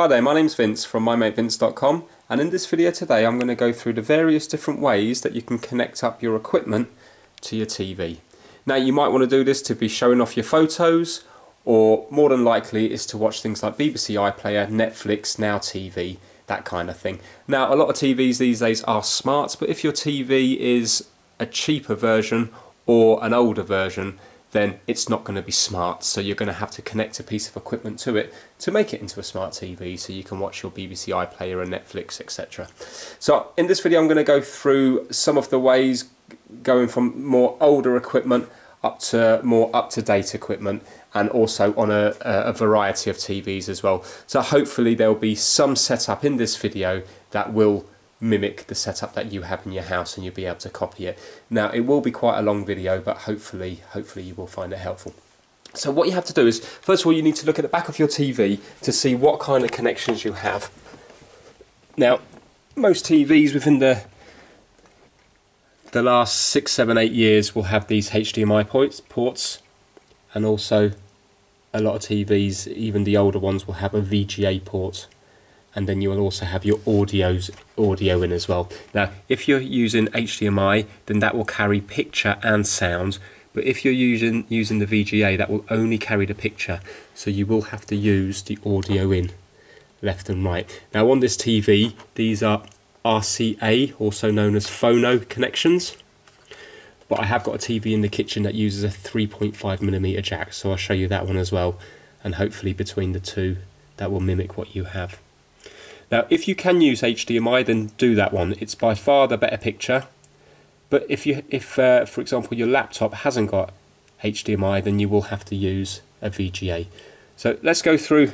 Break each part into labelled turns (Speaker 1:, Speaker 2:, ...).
Speaker 1: Hi there, my name's Vince from mymatevince.com and in this video today I'm going to go through the various different ways that you can connect up your equipment to your TV. Now you might want to do this to be showing off your photos or more than likely is to watch things like BBC iPlayer, Netflix, Now TV, that kind of thing. Now a lot of TVs these days are smart but if your TV is a cheaper version or an older version then it's not going to be smart. So you're going to have to connect a piece of equipment to it to make it into a smart TV so you can watch your BBC iPlayer and Netflix, etc. So in this video I'm going to go through some of the ways going from more older equipment up to more up-to-date equipment and also on a, a variety of TVs as well. So hopefully there will be some setup in this video that will mimic the setup that you have in your house and you'll be able to copy it. Now it will be quite a long video but hopefully hopefully you will find it helpful. So what you have to do is first of all you need to look at the back of your TV to see what kind of connections you have. Now most TVs within the the last six, seven, eight years will have these HDMI ports, ports and also a lot of TVs, even the older ones, will have a VGA port and then you will also have your audio's audio in as well. Now, if you're using HDMI, then that will carry picture and sound. But if you're using using the VGA, that will only carry the picture. So you will have to use the audio in left and right. Now on this TV, these are RCA, also known as phono connections. But I have got a TV in the kitchen that uses a 3.5mm jack, so I'll show you that one as well. And hopefully between the two, that will mimic what you have. Now, if you can use HDMI, then do that one. It's by far the better picture. But if you, if uh, for example, your laptop hasn't got HDMI, then you will have to use a VGA. So let's go through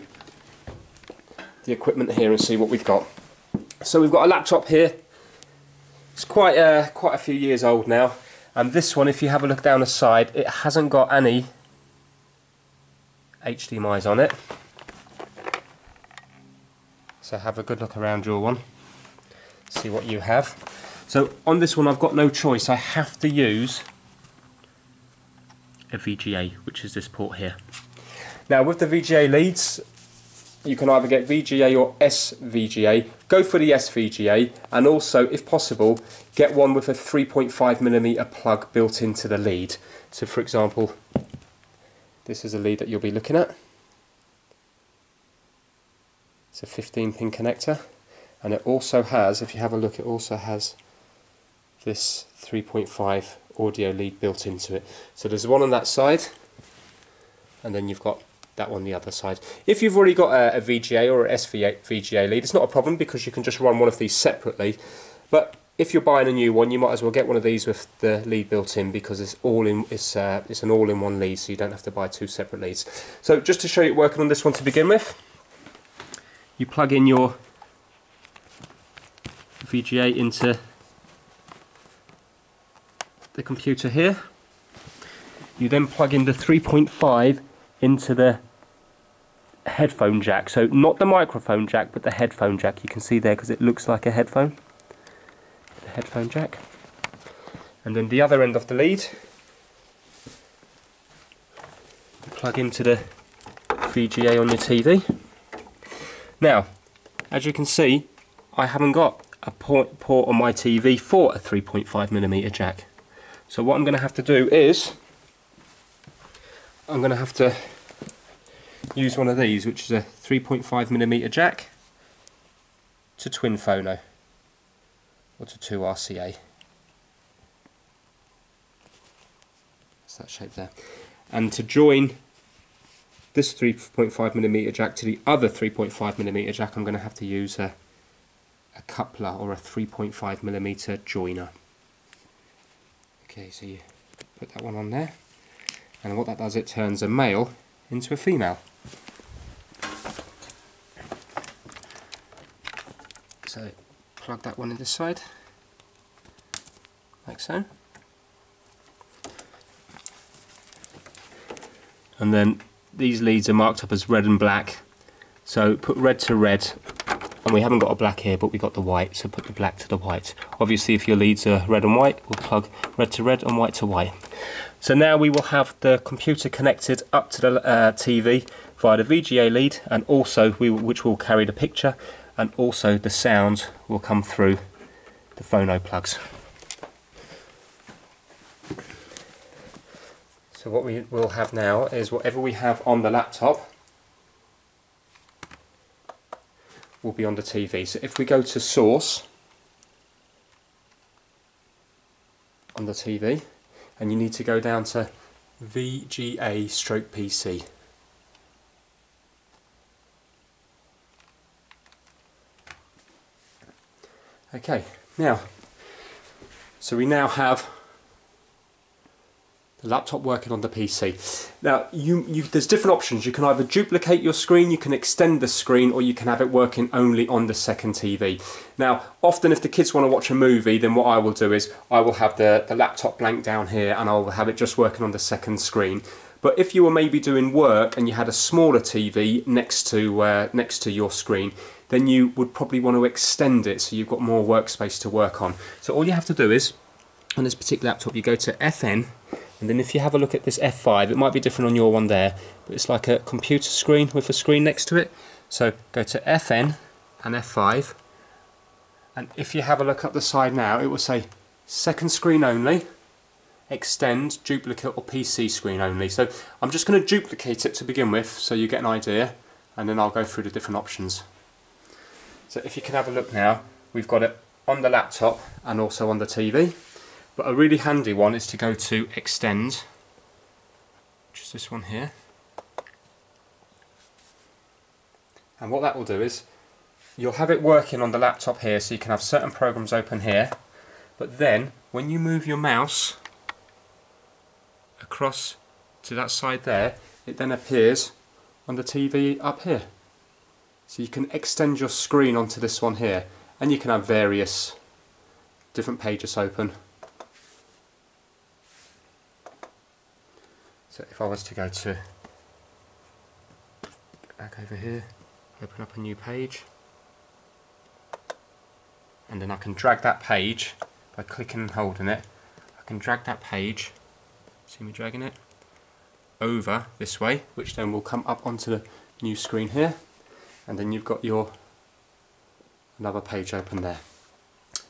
Speaker 1: the equipment here and see what we've got. So we've got a laptop here. It's quite uh, quite a few years old now. And this one, if you have a look down the side, it hasn't got any HDMIs on it. So have a good look around your one, see what you have. So on this one I've got no choice, I have to use a VGA, which is this port here. Now with the VGA leads, you can either get VGA or SVGA. Go for the SVGA and also, if possible, get one with a 3.5mm plug built into the lead. So for example, this is a lead that you'll be looking at. It's a 15 pin connector and it also has, if you have a look, it also has this 3.5 audio lead built into it. So there's one on that side and then you've got that one the other side. If you've already got a, a VGA or a SVGA lead, it's not a problem because you can just run one of these separately. But if you're buying a new one, you might as well get one of these with the lead built in because it's all in. It's uh, it's an all-in-one lead, so you don't have to buy two separate leads. So just to show you working on this one to begin with you plug in your VGA into the computer here. You then plug in the 3.5 into the headphone jack. So not the microphone jack, but the headphone jack. You can see there because it looks like a headphone. The headphone jack. And then the other end of the lead, plug into the VGA on your TV. Now, as you can see, I haven't got a port, port on my TV for a 3.5mm jack. So what I'm going to have to do is, I'm going to have to use one of these, which is a 3.5mm jack to twin phono, or to 2 RCA. It's that shape there. And to join this 3.5mm jack to the other 3.5mm jack, I'm going to have to use a, a coupler or a 3.5mm joiner. Okay, so you put that one on there, and what that does, it turns a male into a female. So plug that one in this side, like so. And then these leads are marked up as red and black. So put red to red, and we haven't got a black here, but we got the white, so put the black to the white. Obviously, if your leads are red and white, we'll plug red to red and white to white. So now we will have the computer connected up to the uh, TV via the VGA lead and also we, which will carry the picture and also the sound will come through the phono plugs. So what we will have now is whatever we have on the laptop will be on the TV. So if we go to source on the TV and you need to go down to VGA stroke PC. Okay, now, so we now have laptop working on the PC. Now, you, you, there's different options. You can either duplicate your screen, you can extend the screen, or you can have it working only on the second TV. Now, often if the kids want to watch a movie, then what I will do is I will have the, the laptop blank down here and I'll have it just working on the second screen. But if you were maybe doing work and you had a smaller TV next to, uh, next to your screen, then you would probably want to extend it so you've got more workspace to work on. So all you have to do is, on this particular laptop, you go to FN, and then if you have a look at this F5, it might be different on your one there, but it's like a computer screen with a screen next to it. So go to FN and F5, and if you have a look up the side now, it will say second screen only, extend, duplicate or PC screen only. So I'm just going to duplicate it to begin with so you get an idea and then I'll go through the different options. So if you can have a look now, we've got it on the laptop and also on the TV. But a really handy one is to go to Extend, which is this one here. And what that will do is, you'll have it working on the laptop here, so you can have certain programs open here. But then, when you move your mouse across to that side there, it then appears on the TV up here. So you can extend your screen onto this one here and you can have various different pages open. So if I was to go to back over here, open up a new page and then I can drag that page by clicking and holding it. I can drag that page, see me dragging it, over this way which then will come up onto the new screen here and then you've got your another page open there.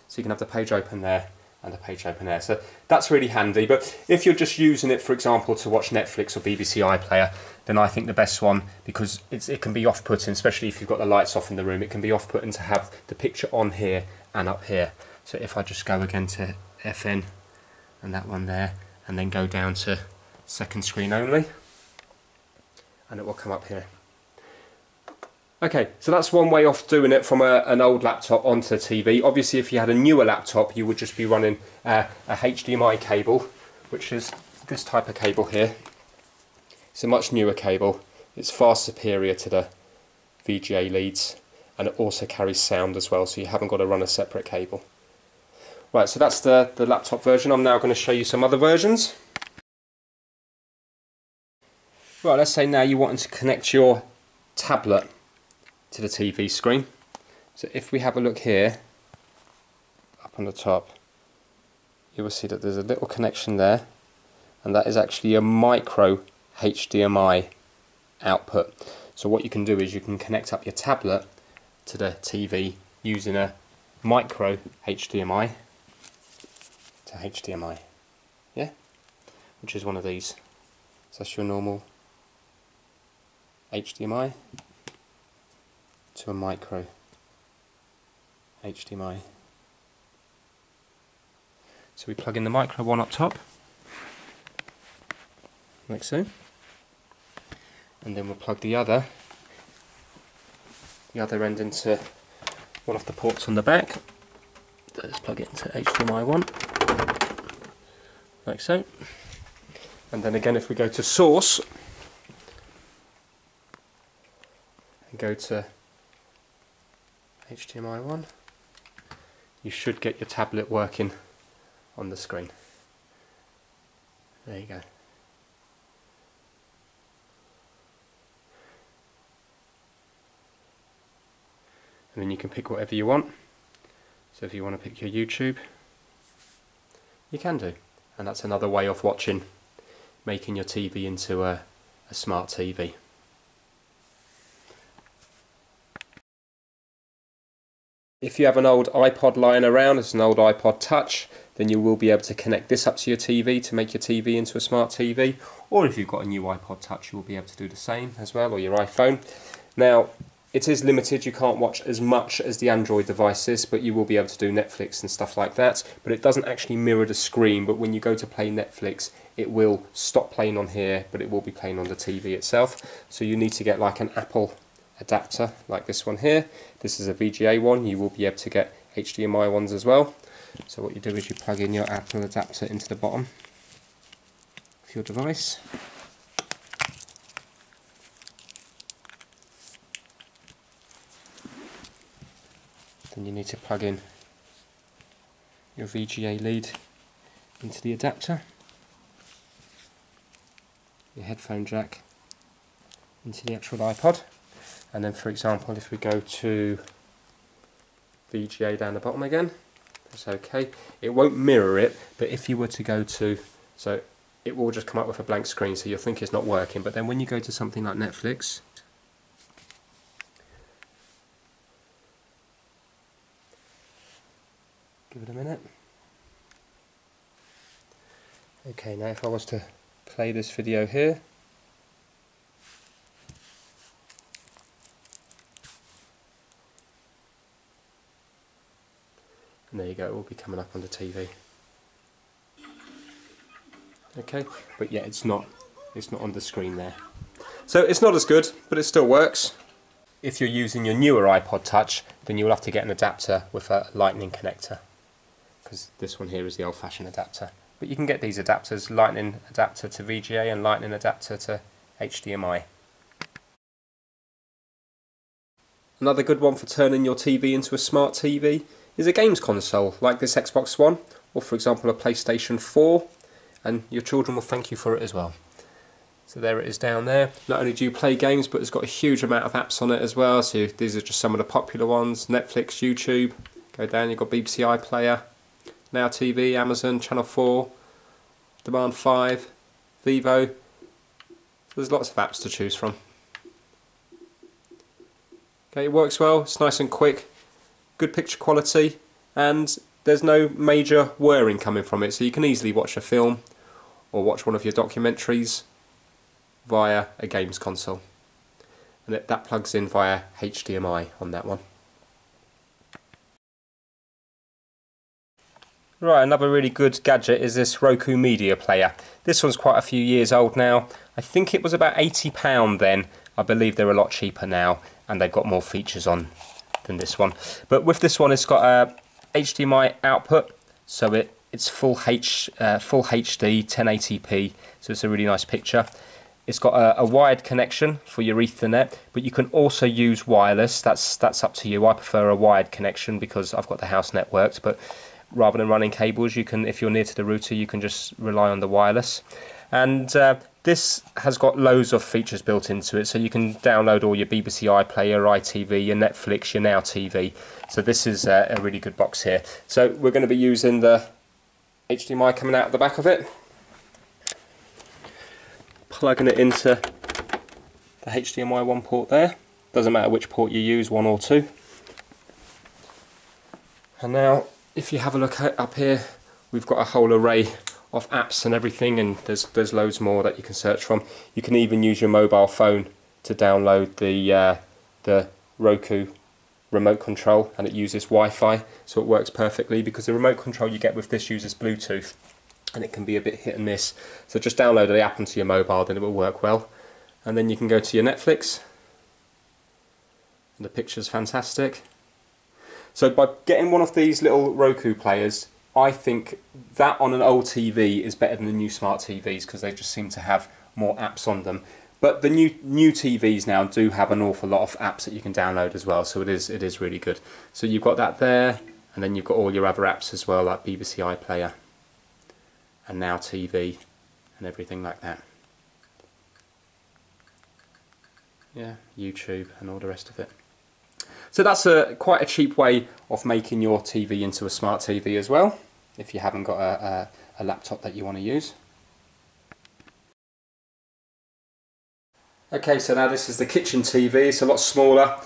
Speaker 1: So you can have the page open there and the page open there. So that's really handy. But if you're just using it, for example, to watch Netflix or BBC iPlayer, then I think the best one, because it can be off-putting, especially if you've got the lights off in the room, it can be off-putting to have the picture on here and up here. So if I just go again to FN and that one there, and then go down to second screen only, and it will come up here. Okay, so that's one way of doing it from a, an old laptop onto the TV. Obviously, if you had a newer laptop, you would just be running uh, a HDMI cable, which is this type of cable here. It's a much newer cable. It's far superior to the VGA leads, and it also carries sound as well, so you haven't got to run a separate cable. Right, so that's the, the laptop version. I'm now going to show you some other versions. Right, let's say now you want to connect your tablet to the TV screen. So if we have a look here, up on the top, you will see that there's a little connection there, and that is actually a micro HDMI output. So what you can do is you can connect up your tablet to the TV using a micro HDMI to HDMI, yeah, which is one of these. So that's your normal HDMI to a micro HDMI. So we plug in the micro one up top, like so, and then we'll plug the other, the other end into one of the ports on the back. Let's plug it into HDMI one, like so. And then again, if we go to source, and go to HDMI 1 you should get your tablet working on the screen. There you go. And then you can pick whatever you want. So if you want to pick your YouTube you can do. And that's another way of watching, making your TV into a, a smart TV. If you have an old iPod lying around, it's an old iPod Touch, then you will be able to connect this up to your TV to make your TV into a smart TV. Or if you've got a new iPod Touch, you will be able to do the same as well, or your iPhone. Now, it is limited, you can't watch as much as the Android devices, but you will be able to do Netflix and stuff like that. But it doesn't actually mirror the screen, but when you go to play Netflix, it will stop playing on here, but it will be playing on the TV itself. So you need to get like an Apple adapter, like this one here. This is a VGA one, you will be able to get HDMI ones as well. So what you do is you plug in your Apple adapter into the bottom of your device. then you need to plug in your VGA lead into the adapter, your headphone jack into the actual iPod, and then for example if we go to VGA down the bottom again, that's okay. It won't mirror it, but if you were to go to, so it will just come up with a blank screen so you'll think it's not working, but then when you go to something like Netflix, Give it a minute. Okay, now if I was to play this video here, and there you go, it will be coming up on the TV. Okay, but yeah, it's not, it's not on the screen there. So it's not as good, but it still works. If you're using your newer iPod Touch, then you'll have to get an adapter with a lightning connector because this one here is the old-fashioned adapter. But you can get these adapters, lightning adapter to VGA and lightning adapter to HDMI. Another good one for turning your TV into a smart TV is a games console like this Xbox One or for example a PlayStation 4 and your children will thank you for it as well. So there it is down there. Not only do you play games but it's got a huge amount of apps on it as well so these are just some of the popular ones Netflix, YouTube, go down you've got BBC iPlayer, now TV, Amazon, Channel 4, Demand 5, Vevo. There's lots of apps to choose from. Okay, it works well, it's nice and quick, good picture quality, and there's no major whirring coming from it, so you can easily watch a film or watch one of your documentaries via a games console. And that plugs in via HDMI on that one. Right, another really good gadget is this Roku Media Player. This one's quite a few years old now. I think it was about £80 then. I believe they're a lot cheaper now and they've got more features on than this one. But with this one it's got a HDMI output, so it, it's full, H, uh, full HD 1080p, so it's a really nice picture. It's got a, a, wired connection for your Ethernet, but you can also use wireless. That's that's up to you. I prefer a wired connection because I've got the house networked, but rather than running cables you can if you're near to the router you can just rely on the wireless and uh, this has got loads of features built into it so you can download all your BBC iPlayer, ITV, your Netflix, your Now TV so this is uh, a really good box here. So we're going to be using the HDMI coming out of the back of it. Plugging it into the HDMI one port there. Doesn't matter which port you use one or two. And now if you have a look up here, we've got a whole array of apps and everything, and there's there's loads more that you can search from. You can even use your mobile phone to download the uh, the Roku remote control, and it uses Wi-Fi, so it works perfectly because the remote control you get with this uses Bluetooth, and it can be a bit hit and miss. So just download the app onto your mobile, then it will work well. And then you can go to your Netflix. And the picture's fantastic. So by getting one of these little Roku players, I think that on an old TV is better than the new smart TVs because they just seem to have more apps on them. But the new new TVs now do have an awful lot of apps that you can download as well, so it is it is really good. So you've got that there, and then you've got all your other apps as well, like BBC iPlayer, and Now TV, and everything like that. Yeah, YouTube and all the rest of it. So that's a quite a cheap way of making your TV into a smart TV as well. If you haven't got a, a, a laptop that you want to use. Okay, so now this is the kitchen TV. It's a lot smaller,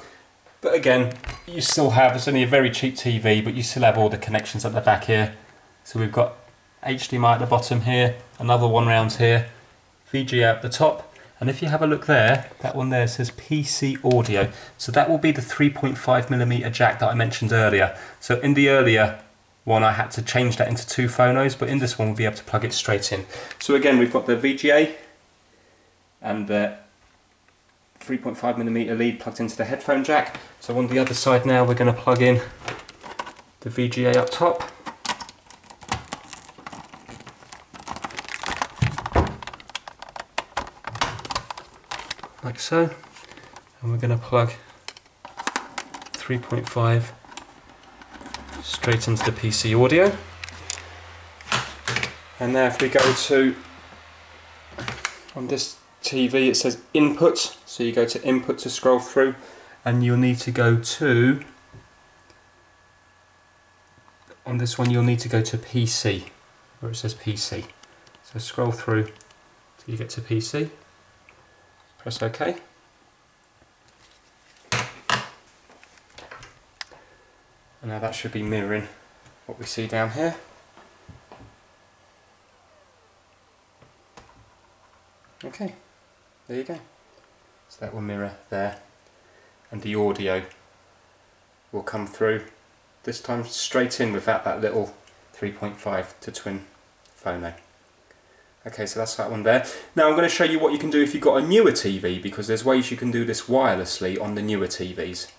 Speaker 1: but again, you still have, it's only a very cheap TV, but you still have all the connections at the back here. So we've got HDMI at the bottom here, another one round here, VGA at the top, and if you have a look there, that one there says PC audio. So that will be the 3.5 millimeter jack that I mentioned earlier. So in the earlier one I had to change that into two phonos, but in this one we'll be able to plug it straight in. So again, we've got the VGA and the 3.5 millimeter lead plugged into the headphone jack. So on the other side now we're going to plug in the VGA up top. Like so. And we're going to plug 3.5 straight into the PC audio. And now if we go to on this TV it says input. So you go to input to scroll through and you'll need to go to on this one you'll need to go to PC where it says PC so scroll through till you get to PC press OK now that should be mirroring what we see down here okay there you go. So that will mirror there and the audio will come through this time straight in without that little 3.5 to twin phono. Okay, so that's that one there. Now I'm going to show you what you can do if you've got a newer TV because there's ways you can do this wirelessly on the newer TVs.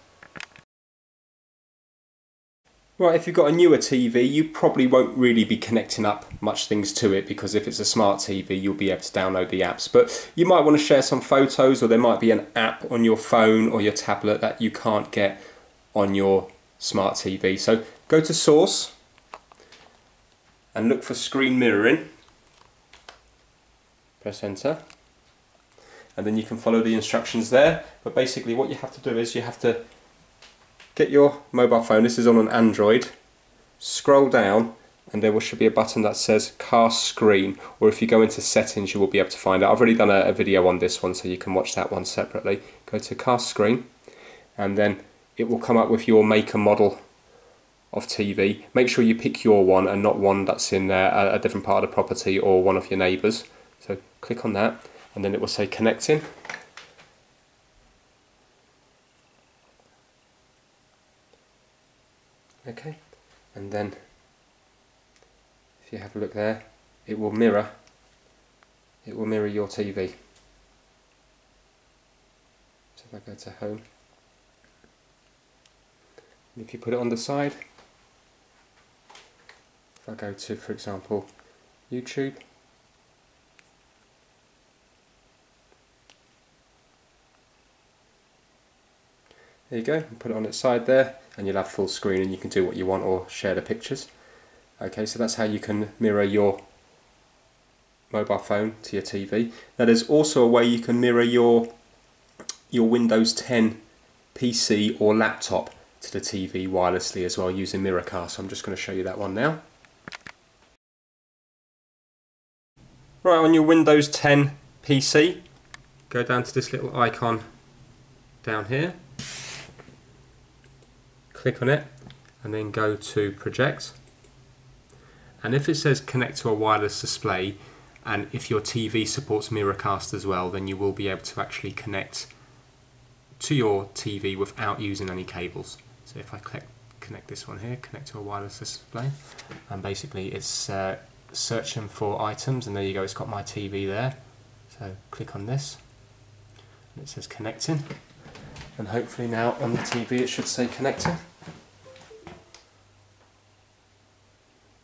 Speaker 1: Right, if you've got a newer TV, you probably won't really be connecting up much things to it because if it's a smart TV, you'll be able to download the apps. But you might want to share some photos or there might be an app on your phone or your tablet that you can't get on your smart TV. So go to Source and look for screen mirroring. Press enter. And then you can follow the instructions there. But basically what you have to do is you have to get your mobile phone, this is on an Android, scroll down and there should be a button that says cast screen or if you go into settings you will be able to find it. I've already done a, a video on this one so you can watch that one separately. Go to cast screen and then it will come up with your make and model of TV. Make sure you pick your one and not one that's in uh, a different part of the property or one of your neighbours. So click on that and then it will say connecting. Okay. And then if you have a look there it will mirror it will mirror your TV so if I go to home and if you put it on the side if I go to for example YouTube there you go put it on its side there and you'll have full screen and you can do what you want or share the pictures. Okay, so that's how you can mirror your mobile phone to your TV. Now there's also a way you can mirror your your Windows 10 PC or laptop to the TV wirelessly as well using Miracast. So I'm just going to show you that one now. Right, on your Windows 10 PC, go down to this little icon down here click on it and then go to project. And if it says connect to a wireless display and if your TV supports Miracast as well then you will be able to actually connect to your TV without using any cables. So if I click connect this one here connect to a wireless display and basically it's uh, searching for items and there you go it's got my TV there. So click on this and it says connecting and hopefully now on the TV it should say connecting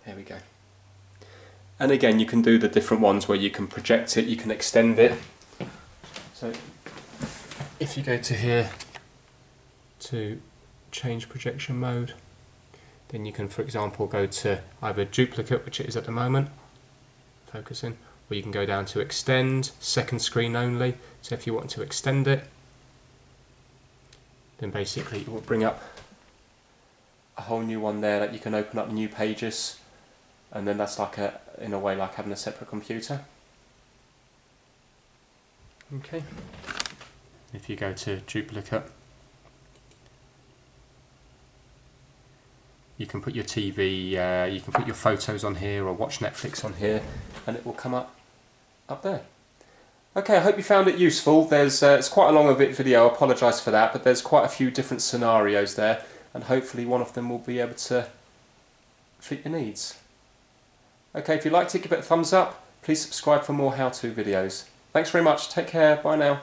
Speaker 1: There we go. And again, you can do the different ones where you can project it, you can extend it. So if you go to here to change projection mode, then you can, for example, go to either duplicate, which it is at the moment, focusing, or you can go down to extend, second screen only. So if you want to extend it, then basically it will bring up a whole new one there that you can open up new pages and then that's like a in a way like having a separate computer. Okay. If you go to duplicate, you can put your TV, uh, you can put your photos on here or watch Netflix on here, and it will come up up there. Okay, I hope you found it useful. There's uh, it's quite a long video. I apologise for that, but there's quite a few different scenarios there, and hopefully one of them will be able to fit your needs. Okay, if you liked it, give it a thumbs up. Please subscribe for more how-to videos. Thanks very much. Take care. Bye now.